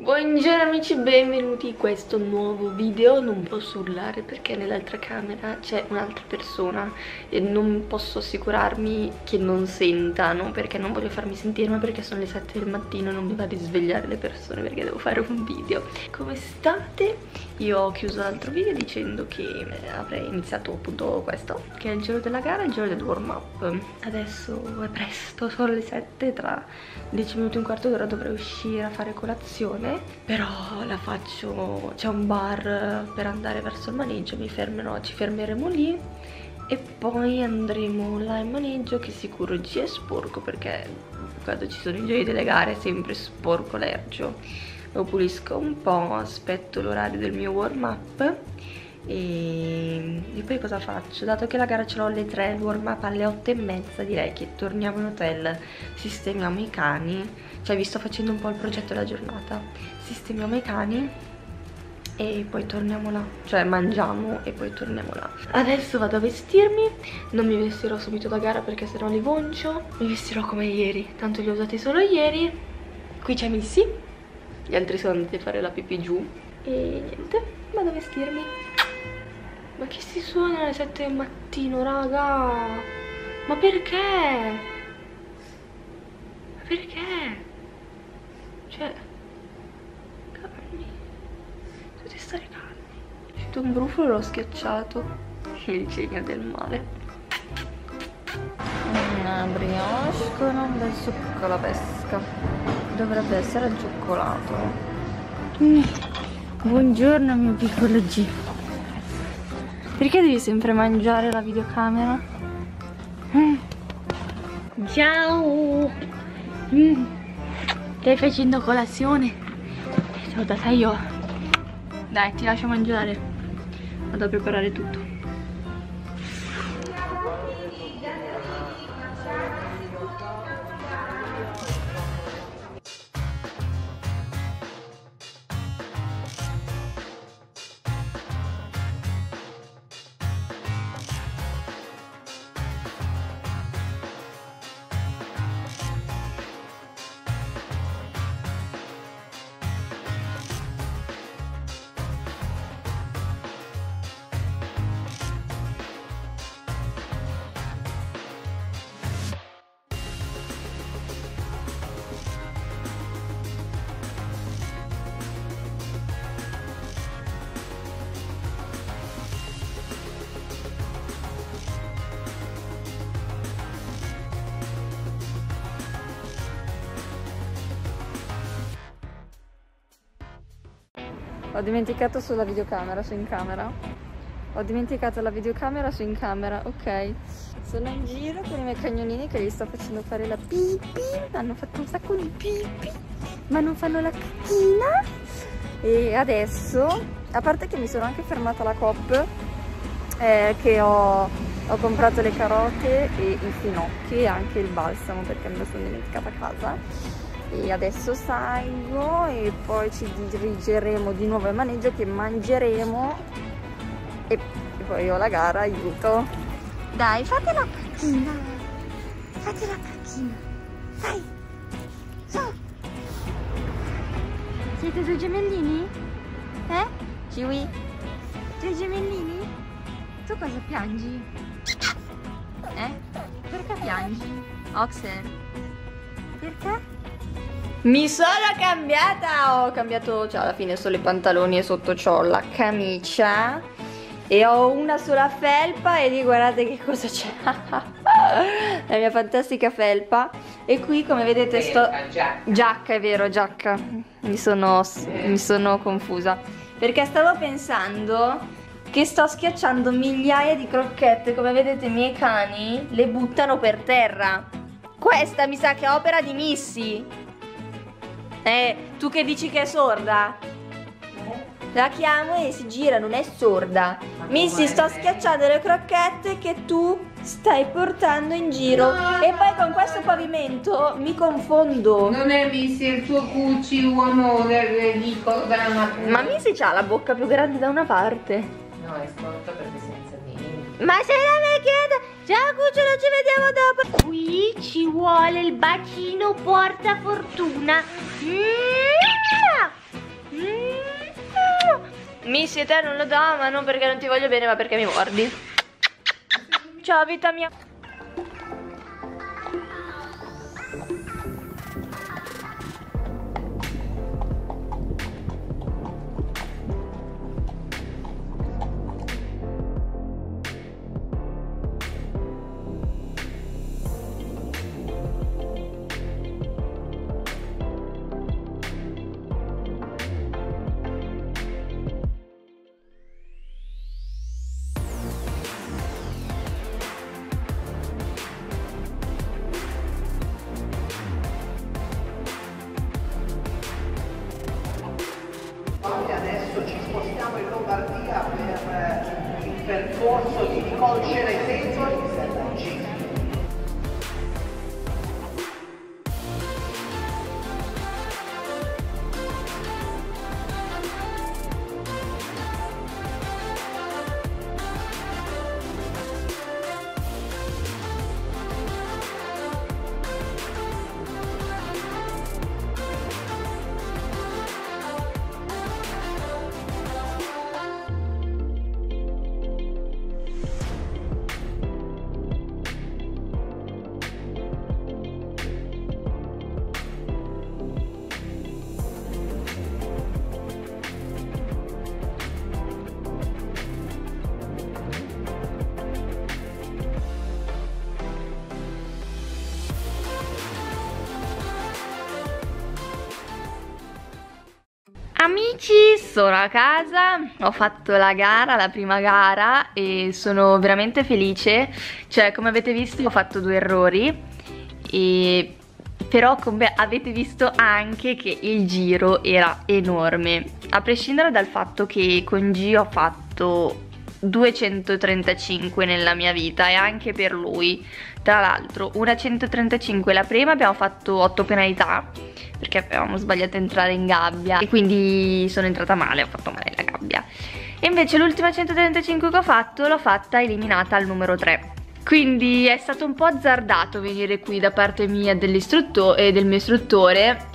Buongiorno amici, benvenuti in questo nuovo video Non posso urlare perché nell'altra camera c'è un'altra persona E non posso assicurarmi che non sentano Perché non voglio farmi sentire ma perché sono le 7 del mattino E non mi va di svegliare le persone perché devo fare un video Come state? Io ho chiuso l'altro video dicendo che avrei iniziato appunto questo Che è il giro della gara e il giro del warm up. Adesso è presto, sono le 7 Tra 10 minuti e un quarto d'ora dovrei uscire a fare colazione però la faccio c'è un bar per andare verso il maneggio mi fermerò ci fermeremo lì e poi andremo là in maneggio che sicuro è sporco perché quando ci sono i giochi delle gare è sempre sporco l'ergio lo pulisco un po' aspetto l'orario del mio warm up e, e, poi cosa faccio? Dato che la gara ce l'ho alle 3, il warm up alle 8 e mezza direi che torniamo in hotel, sistemiamo i cani. Cioè vi sto facendo un po' il progetto della giornata. Sistemiamo i cani e poi torniamo là. Cioè mangiamo e poi torniamo là. Adesso vado a vestirmi. Non mi vestirò subito da gara perché sennò li voncio. Mi vestirò come ieri tanto li ho usati solo ieri. Qui c'è Missy gli altri sono andati a fare la pipì giù e niente vado a vestirmi ma che si suona alle 7 del mattino raga ma perché perché cioè, calmi. Dovete stare calmi. È uscito un brufolo l'ho schiacciato. Il genio del male. Una brioche con un bel succo alla pesca. Dovrebbe essere al cioccolato. Mm. Buongiorno mio piccolo G. Perché devi sempre mangiare la videocamera? Mm. Ciao! Mm. Stai facendo colazione? Sono data io. Dai, ti lascio mangiare. Vado a preparare tutto. Ho dimenticato sulla videocamera, su in camera. Ho dimenticato la videocamera su in camera, ok. Sono in giro con i miei cagnolini che gli sto facendo fare la pipì. Hanno fatto un sacco di pipì, ma non fanno la cacchina. E adesso, a parte che mi sono anche fermata alla COP, eh, che ho, ho comprato le carote e i finocchi e anche il balsamo perché me lo sono dimenticata a casa e adesso salgo e poi ci dirigeremo di nuovo al maneggio che mangeremo e, poi ho la gara, aiuto dai fate la cacchina fate la cacchina dai su siete due gemellini? eh? Kiwi? due gemellini? tu cosa piangi? eh? perché piangi? Oxer perché? Mi sono cambiata, ho cambiato, cioè alla fine solo i pantaloni e sotto ho la camicia e ho una sola felpa e lì guardate che cosa c'è la mia fantastica felpa. E qui come vedete sto giacca, giacca è vero giacca. Mi sono, mi sono confusa. Perché stavo pensando che sto schiacciando migliaia di crocchette come vedete i miei cani le buttano per terra. Questa mi sa che è opera di Missy eh, tu che dici che è sorda? La chiamo e si gira, non è sorda. Missy, sto schiacciando le crocchette che tu stai portando in giro. No. E poi con questo pavimento mi confondo. Non è Missy, è il tuo cucci uomo ridicolo da una Ma Missy ha la bocca più grande da una parte. No, è storta perché senza niente. Ma sei la vecchietta! Ciao cucciolo, ci vediamo dopo. Qui ci vuole il bacino porta fortuna. Missy, e te non lo do, non perché non ti voglio bene, ma perché mi mordi. Ciao, vita mia. Amici, sono a casa, ho fatto la gara, la prima gara e sono veramente felice, cioè come avete visto ho fatto due errori e però come avete visto anche che il giro era enorme, a prescindere dal fatto che con G ho fatto 235 nella mia vita e anche per lui tra l'altro una 135 la prima abbiamo fatto 8 penalità perché avevamo sbagliato a entrare in gabbia e quindi sono entrata male, ho fatto male la gabbia. E invece l'ultima 135 che ho fatto l'ho fatta eliminata al numero 3 quindi è stato un po' azzardato venire qui da parte mia dell'istruttore e del mio istruttore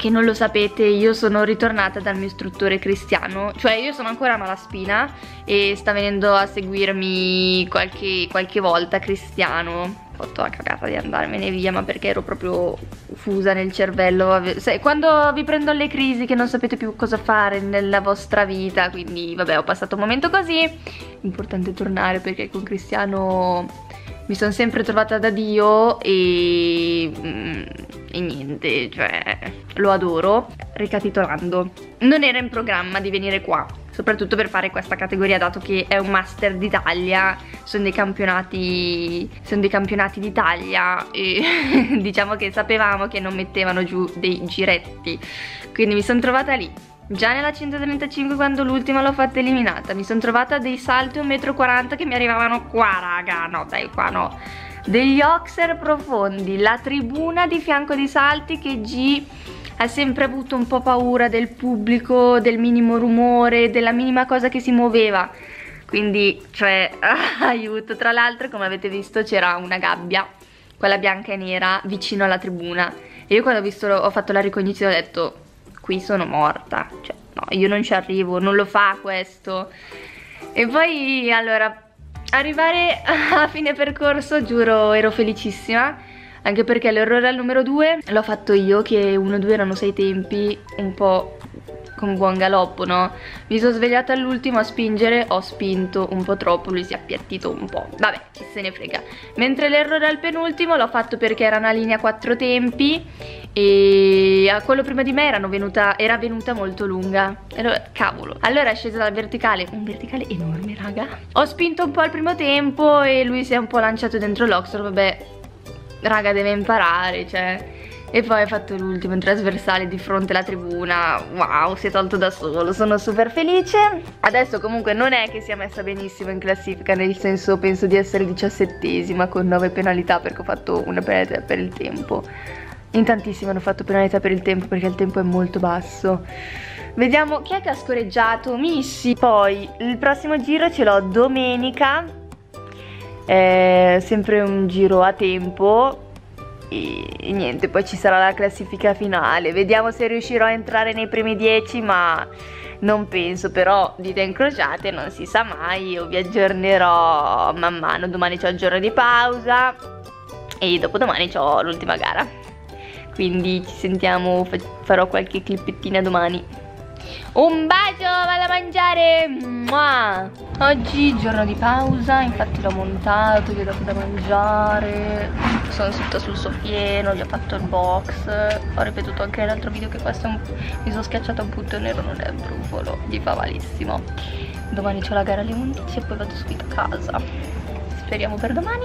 che non lo sapete io sono ritornata dal mio istruttore cristiano cioè io sono ancora Malaspina e sta venendo a seguirmi qualche, qualche volta cristiano. Ho fatto la cagata di andarmene via ma perché ero proprio fusa nel cervello. Quando vi prendo le crisi che non sapete più cosa fare nella vostra vita quindi vabbè ho passato un momento così. Importante tornare perché con cristiano mi sono sempre trovata da Dio e, mm, e niente, cioè lo adoro. Ricapitolando, non era in programma di venire qua, soprattutto per fare questa categoria dato che è un master d'Italia, sono dei campionati, sono dei campionati d'Italia e diciamo che sapevamo che non mettevano giù dei giretti, quindi mi sono trovata lì. Già nella 135 quando l'ultima l'ho fatta eliminata Mi sono trovata dei salti 1,40 m che mi arrivavano qua raga. No dai qua no Degli oxer profondi La tribuna di fianco di salti che G ha sempre avuto un po' paura del pubblico Del minimo rumore Della minima cosa che si muoveva. Quindi cioè aiuto. Tra l'altro come avete visto c'era una gabbia Quella bianca e nera vicino alla tribuna. E io quando ho, visto, ho fatto la ricognizione ho detto qui sono morta. Cioè no io non ci arrivo non lo fa questo. E poi allora arrivare a fine percorso giuro ero felicissima anche perché l'errore al numero 2 l'ho fatto io che 1-2 erano sei tempi un po' con buon galoppo, no? Mi sono svegliata all'ultimo a spingere, ho spinto un po' troppo, lui si è appiattito un po'. Vabbè, chi se ne frega. Mentre l'errore al penultimo l'ho fatto perché era una linea quattro tempi e a quello prima di me venuta, era venuta molto lunga. Allora, cavolo. Allora è scesa dal verticale, un verticale enorme, raga. Ho spinto un po' al primo tempo e lui si è un po' lanciato dentro l'Oxford, vabbè, raga deve imparare, cioè e poi ha fatto l'ultimo in trasversale di fronte alla tribuna. Wow, si è tolto da solo, sono super felice. Adesso comunque non è che sia messa benissimo in classifica Nel senso penso di essere diciassettesima con 9 penalità Perché ho fatto una penalità per il tempo. In tantissimi hanno fatto penalità per il tempo Perché il tempo è molto basso. Vediamo chi è che ha scorreggiato Missy Poi il prossimo giro ce l'ho domenica. È sempre un giro a tempo e niente poi ci sarà la classifica finale vediamo se riuscirò a entrare nei primi 10 ma non penso, però dita incrociate, non si sa mai, io vi aggiornerò man mano, domani c'ho il giorno di pausa e dopodomani c'ho l'ultima gara. Quindi ci sentiamo, farò qualche clippettina domani. Un bacio, vado a mangiare! Mua! Oggi giorno di pausa, infatti l'ho montato, gli ho dato da mangiare, sono seduta sul soffieno, gli ho fatto il box, ho ripetuto anche nell'altro video che questo un... mi sono schiacciata un punto nero, non è brufolo, gli fa malissimo. Domani c'ho la gara alle 11 e poi vado subito a casa. Speriamo per domani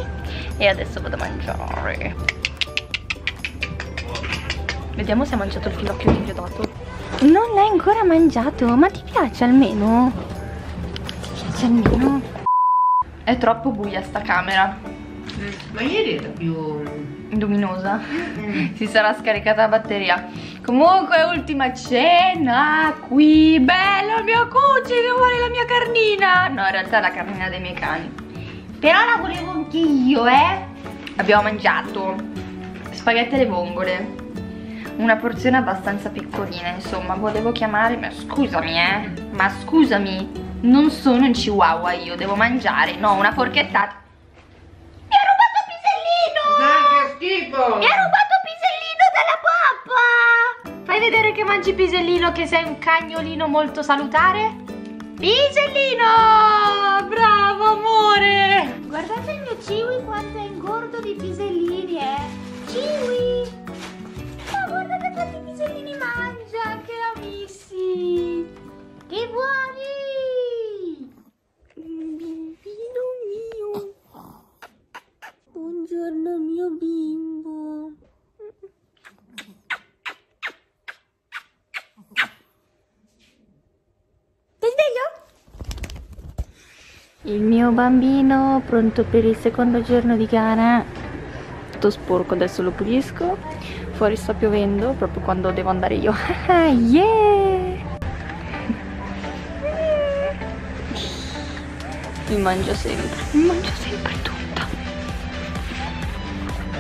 e adesso vado a mangiare. Vediamo se ha mangiato il finocchio che gli ho dato. Non l'hai ancora mangiato, ma ti piace almeno? Almeno? È troppo buia sta camera. Ma ieri era più... Luminosa. Mm. Si sarà scaricata la batteria. Comunque, ultima cena qui. Bello il mio cucci che vuole la mia carnina. No, in realtà è la carnina dei miei cani. Però la volevo anch'io, eh. Abbiamo mangiato spaghetti alle vongole una porzione abbastanza piccolina insomma volevo chiamare ma scusami eh ma scusami non sono in chihuahua io devo mangiare. No una forchetta. Mi ha rubato pisellino! Dai che schifo! Mi ha rubato pisellino dalla pappa! Fai vedere che mangi pisellino che sei un cagnolino molto salutare? Pisellino! Bravo amore! Guardate il mio Ciwi quanto è ingordo di pisellini eh. Ciwi! Guardate quanti pisellini mangia, che amici! Che buoni! Bambino mio! Buongiorno mio bimbo! Sei sveglio? Il mio bambino pronto per il secondo giorno di gara. Tutto sporco, adesso lo pulisco Fuori sta piovendo proprio quando devo andare io. yeah! Mi mangio sempre, mi mangio sempre tutta.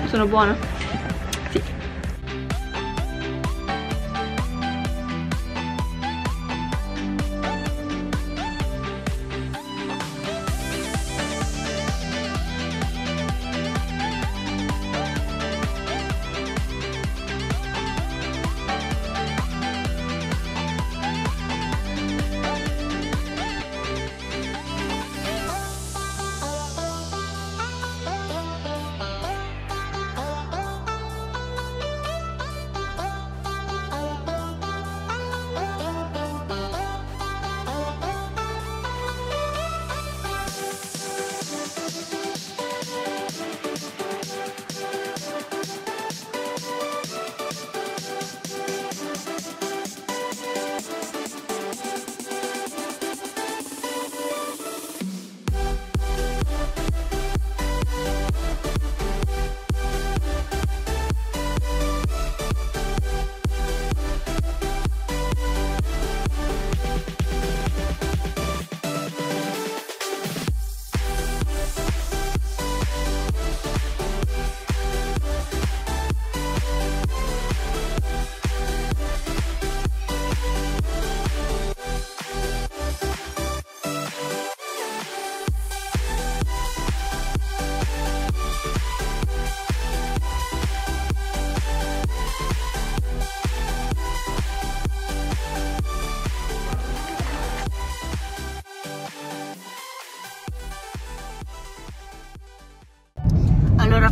Sono buona?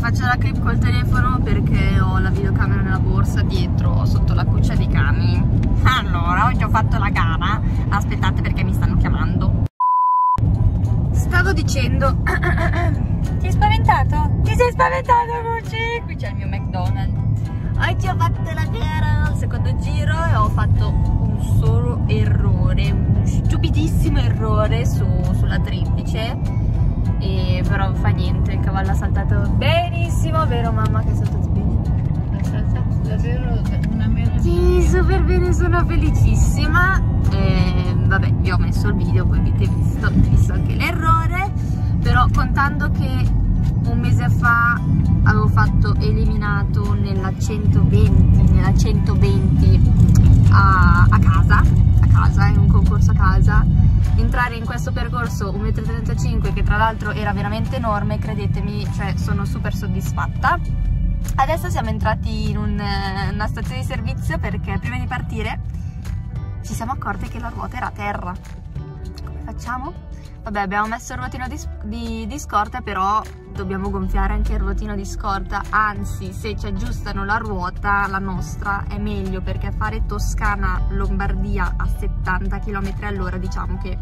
Faccio la clip col telefono perché ho la videocamera nella borsa dietro sotto la cuccia dei cani. Allora oggi ho fatto la gara. Aspettate perché mi stanno chiamando. Stavo dicendo ti hai spaventato? ti sei spaventato Gucci? qui c'è il mio McDonald's. Oggi ho fatto la gara al secondo giro e ho fatto un solo errore un stupidissimo errore su, sulla triplice e però fa niente, il cavallo ha saltato benissimo, vero mamma che è saltato bene? Ha saltato davvero una mela. Sì, super bene, sono felicissima. E vabbè vi ho messo il video, voi avete visto, visto anche l'errore. Però contando che un mese fa avevo fatto eliminato nella 120 nella 120 a, a casa casa, è un concorso a casa. Entrare in questo percorso 1,35 m che tra l'altro era veramente enorme, credetemi, cioè sono super soddisfatta. Adesso siamo entrati in un, una stazione di servizio perché prima di partire ci siamo accorti che la ruota era a terra. Come facciamo? Vabbè abbiamo messo il ruotino di, di, di scorta però dobbiamo gonfiare anche il ruotino di scorta anzi se ci aggiustano la ruota la nostra è meglio perché fare Toscana-Lombardia a 70 km all'ora diciamo che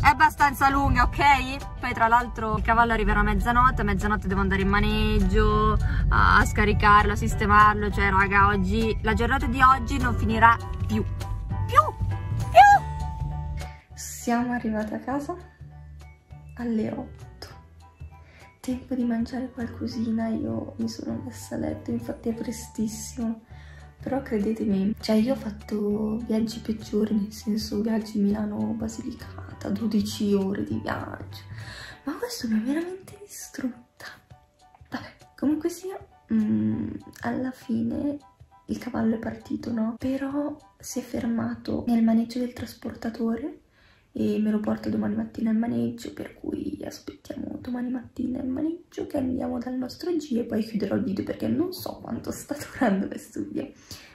è abbastanza lunga, ok? Poi tra l'altro il cavallo arriverà a mezzanotte, a mezzanotte devo andare in maneggio, a scaricarlo, a sistemarlo, cioè raga oggi, la giornata di oggi non finirà più, più, più! Siamo arrivate a casa alle 8 tempo di mangiare qualcosina, io mi sono messa a letto, infatti è prestissimo. Però credetemi, cioè io ho fatto viaggi peggiori, nel senso viaggi Milano-Basilicata, 12 ore di viaggio. Ma questo mi ha veramente distrutta. Vabbè, comunque sia, mm, alla fine il cavallo è partito, no? Però si è fermato nel maneggio del trasportatore e me lo porto domani mattina in maneggio, per cui aspettiamo domani mattina il maneggio che andiamo dal nostro G e poi chiuderò il video perché non so quanto sta durando questo video,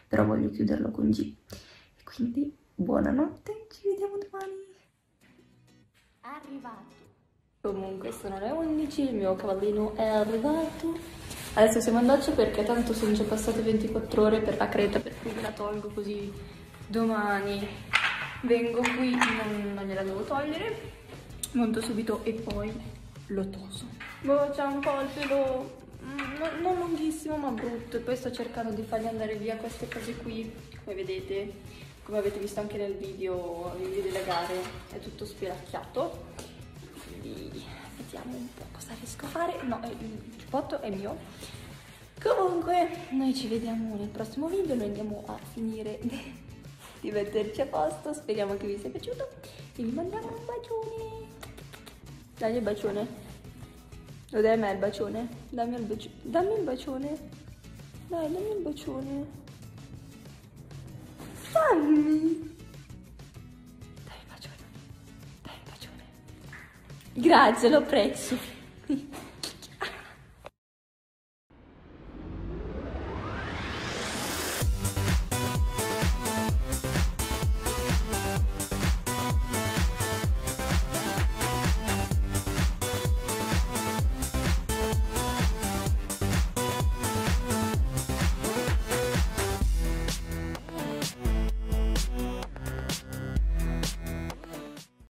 però voglio chiuderlo con G. E quindi buonanotte, ci vediamo domani. Arrivato. Comunque sono le 11, il mio cavallino è arrivato. Adesso siamo in doccia perché tanto sono già passate 24 ore per la creta, per cui la tolgo così domani vengo qui, non, non gliela devo togliere, monto subito e poi lo toso. Boh, c'è un po' il pelo mm, non, non lunghissimo ma brutto e poi sto cercando di fargli andare via queste cose qui, come vedete, come avete visto anche nel video, nel video delle gare, è tutto spelacchiato. Quindi vediamo un po' cosa riesco a fare. No, il giubbotto è mio. Comunque, noi ci vediamo nel prossimo video, noi andiamo a finire di metterci a posto. Speriamo che vi sia piaciuto e vi mandiamo un bacione. Dai il bacione. Lo dai a me il bacione? Dammi il bacione. Dammi il bacione. Dai, dammi il bacione. Dammi. Dai il bacione. Dai il bacione. Grazie, lo apprezzo.